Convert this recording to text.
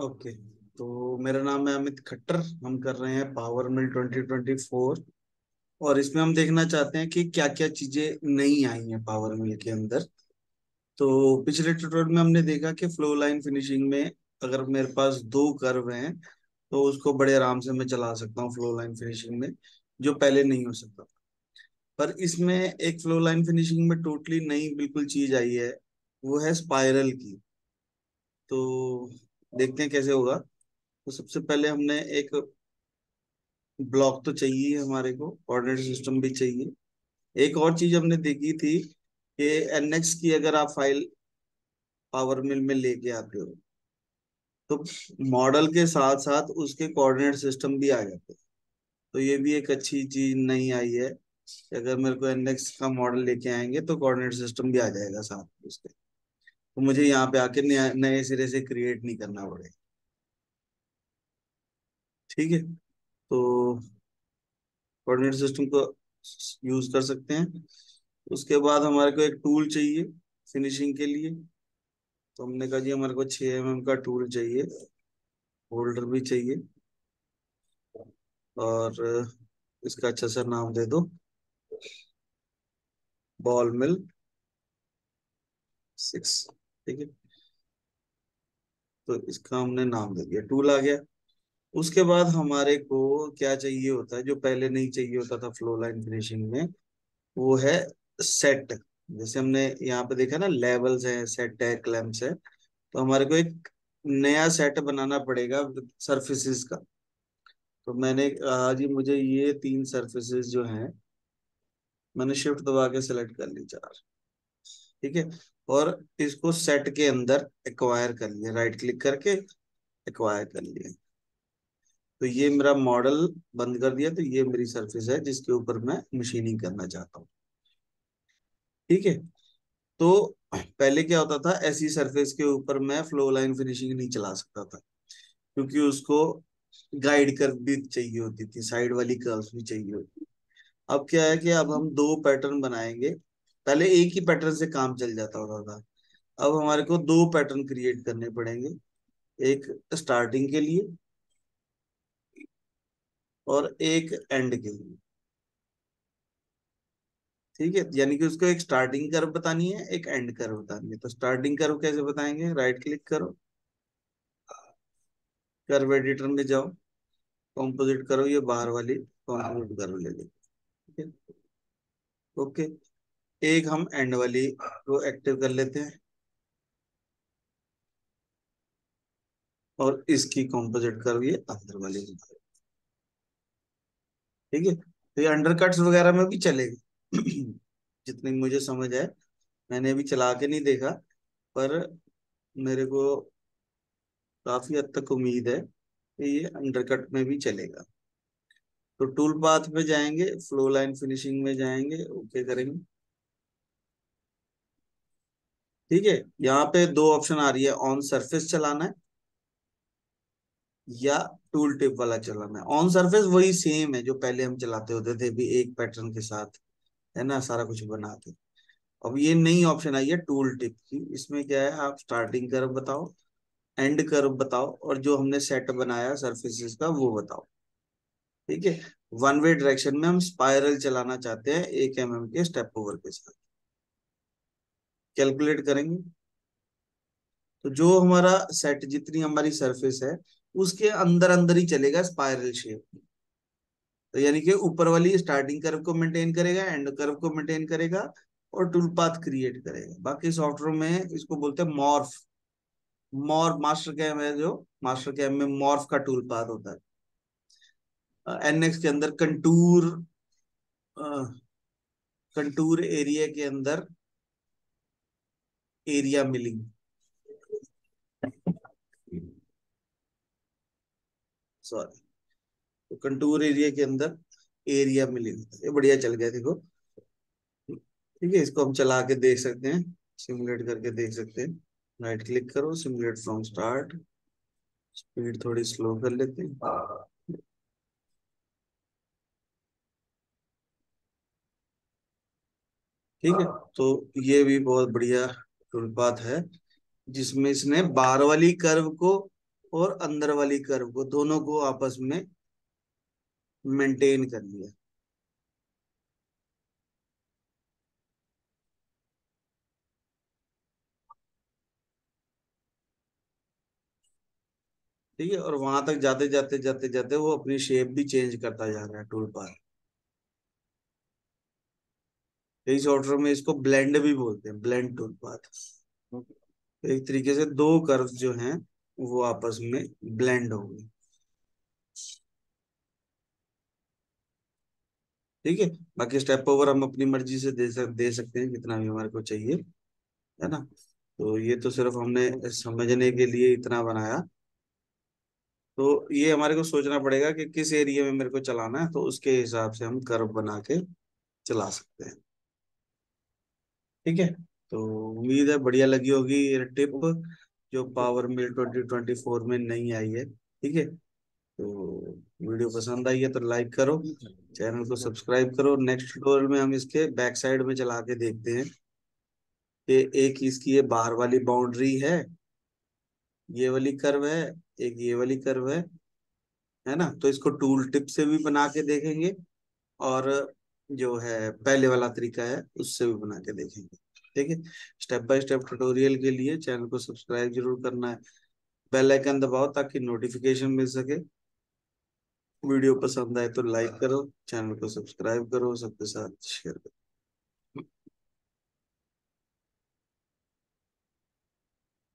Okay तो मेरा नाम है अमित खट्टर। हम कर रहे हैं पावर मिल 2024 और इसमें हम देखना चाहते हैं कि क्या क्या चीज़ें नई आई हैं पावर मिल के अंदर। तो पिछले ट्यूटोरियल में हमने देखा कि फ्लो लाइन फिनिशिंग में अगर मेरे पास दो कर्व हैं तो उसको बड़े आराम से मैं चला सकता हूँ फ्लो लाइन फिनिशिंग में, जो पहले नहीं हो सकता। पर इसमें एक फ्लो लाइन फिनिशिंग में टोटली नई बिल्कुल चीज़ आई है, वो है स्पायरल की। तो देखते हैं कैसे होगा। तो सबसे पहले हमने एक ब्लॉक तो चाहिए हमारे को कोऑर्डिनेट सिस्टम भी चाहिए। एक और चीज़ हमने देखी थी कि एनएक्स की अगर आप फ़ाइल पावर मिल में लेके आते हो तो मॉडल के साथ साथ उसके कोऑर्डिनेट सिस्टम भी आ जाते हैं। तो ये भी एक अच्छी चीज़ नहीं आई है अगर मेरे को एनएक्स का मॉडल लेके आएँगे तो कोऑर्डिनेट सिस्टम भी आ जाएगा साथ में उसके। तो मुझे यहाँ पे आके नए सिरे से क्रिएट नहीं करना पड़ेगा ठीक है? तो कोऑर्डिनेट सिस्टम को यूज़ कर सकते हैं। उसके बाद हमारे को एक टूल चाहिए फिनिशिंग के लिए। तो हमने कहा जी हमारे को छह एम mm का टूल चाहिए। होल्डर भी चाहिए। और इसका अच्छा सा नाम दे दो। बॉल मिल सिक्स ठीक है। तो इसका हमने नाम दे दिया, टूल आ गया। उसके बाद हमारे को क्या चाहिए होता है, जो पहले नहीं चाहिए होता था फ्लो लाइन फिनिशिंग में, वो है सेट जैसे हमने यहाँ पे देखा ना लेवल्स है सेट है क्लैम्स है तो हमारे को एक नया सेट बनाना पड़ेगा सरफेसेस का। तो मैंने कहा जी मुझे ये तीन सरफेसेस जो हैं, मैंने शिफ्ट दबा के सिलेक्ट कर ली चार। ठीक है? और इसको सेट के अंदर एक्वायर कर लिया राइट क्लिक करके एक्वायर कर लिया। तो ये मेरा मॉडल बंद कर दिया तो ये मेरी सरफेस है, जिसके ऊपर मैं मशीनिंग करना चाहता हूँ। ठीक है? तो पहले क्या होता था, ऐसी सरफेस के ऊपर मैं फ्लो लाइन फिनिशिंग नहीं चला सकता था, क्योंकि उसको गाइड कर भी चाहिए होती थी साइड वाली कर्व्स भी चाहिए होती अब क्या है कि अब हम दो पैटर्न बनाएँगे पहले एक ही पैटर्न से काम चल जाता होता था। अब हमारे को दो पैटर्न क्रिएट करने पड़ेंगे। एक स्टार्टिंग के लिए और एक एंड के लिए। ठीक है? यानी कि उसको एक स्टार्टिंग कर्व बतानी है, एक एंड कर्व बतानी है। तो स्टार्टिंग कर्व कैसे बताएँगे? राइट क्लिक करो। कर्व एडिटर में जाओ। कॉम्पोजिट करो, ये बाहर वाली कॉम्पोजिट कर्व ले लो। ठीक है? ओके एक हम एंड वाली को एक्टिव कर लेते हैं। और इसकी कॉम्पोजिट कर ये अंदर वाली ठीक है? तो ये अंडरकट्स वगैरह में भी चलेगा। जितनी मुझे समझ है मैंने अभी चला के नहीं देखा, पर मेरे को काफ़ी हद तक उम्मीद है कि ये अंडरकट में भी चलेगा। तो टूल पाथ में जाएँगे फ्लो लाइन फिनिशिंग में जाएँगे ओके करेंगे। ठीक है, यहाँ पे दो ऑप्शन आ रही है ऑन सरफेस चलाना है या टूल टिप वाला चलाना है। ऑन सरफेस वही सेम है जो पहले हम चलाते होते थे, भी एक पैटर्न के साथ, है ना, सारा कुछ बना के अब ये नई ऑप्शन आई है टूल टिप की। इसमें क्या है, आप स्टार्टिंग कर्व बताओ एंड कर्व बताओ, और जो हमने सेट बनाया सरफेसेस का, वो बताओ। ठीक है वन वे डायरेक्शन में हम स्पाइरल चलाना चाहते हैं, एक एम के स्टेप ओवर के साथ। कैलकुलेट करेंगे तो जो हमारा सेट जितनी हमारी सरफेस है, उसके अंदर अंदर ही चलेगा स्पाइरल शेप तो यानी कि ऊपर वाली स्टार्टिंग कर्व को मेंटेन करेगा एंड कर्व को मेंटेन करेगा और टूल पाथ क्रिएट करेगा। बाकी सॉफ्टवेयर में इसको बोलते हैं मॉर्फ मॉर्फ मास्टर कैम है जो मास्टर कैम में मॉर्फ का टूल पाथ होता है। एनएक्स के अंदर कंटूर कंटूर एरिया के अंदर एरिया मिलिंग सॉरी तो कंटूर एरिया के अंदर एरिया मिलिंग ये बढ़िया चल गया, देखो। ठीक है, इसको हम चला के देख सकते हैं सिमुलेट करके देख सकते हैं। राइट क्लिक करो सिमुलेट फ्रॉम स्टार्ट स्पीड थोड़ी स्लो कर लेते हैं। ठीक है तो ये भी बहुत बढ़िया टूल है, जिसमें इसने बार वाली कर्व को और अंदर वाली कर्व को, दोनों को आपस में मेंटेन कर लिया। ठीक है, और वहाँ तक जाते जाते जाते जाते वो अपनी शेप भी चेंज करता जा रहा है टूल पार इस ऑर्डर में इसको ब्लेंड भी बोलते हैं ब्लेंड टूल पार एक तरीके से दो कर्व जो हैं वो आपस में ब्लेंड हो गए। ठीक है? बाकी स्टेप ओवर हम अपनी मर्ज़ी से दे सक दे सकते हैं कितना भी हमारे को चाहिए है ना? तो ये तो सिर्फ़ हमने समझने के लिए इतना बनाया। तो ये हमारे को सोचना पड़ेगा कि किस एरिया में मेरे को चलाना है तो उसके हिसाब से हम कर्व बना के चला सकते हैं। ठीक है? तो उम्मीद है बढ़िया लगी होगी ये टिप जो power mill twenty twenty four में नहीं आई है, ठीक है? तो वीडियो पसंद आई है तो लाइक करो, चैनल को सब्सक्राइब करो। नेक्स्ट ट्यूटोरियल में हम इसके बैक साइड में चला के देखते हैं कि एक इसकी ये बाहर वाली बाउंड्री है, ये वाली कर्व है, एक ये वाली कर्व है है ना? तो इसको टूल टिप से भी बना के देखेंगे और जो है, पहले वाला तरीका है, उससे भी बना के देखेंगे। ठीक है? स्टेप बाय स्टेप ट्यूटोरियल के लिए चैनल को सब्सक्राइब ज़रूर करना है। बेल आइकन दबाओ ताकि नोटिफिकेशन मिल सके। वीडियो पसंद आए तो लाइक करो चैनल को सब्सक्राइब करो, सबके साथ शेयर करो।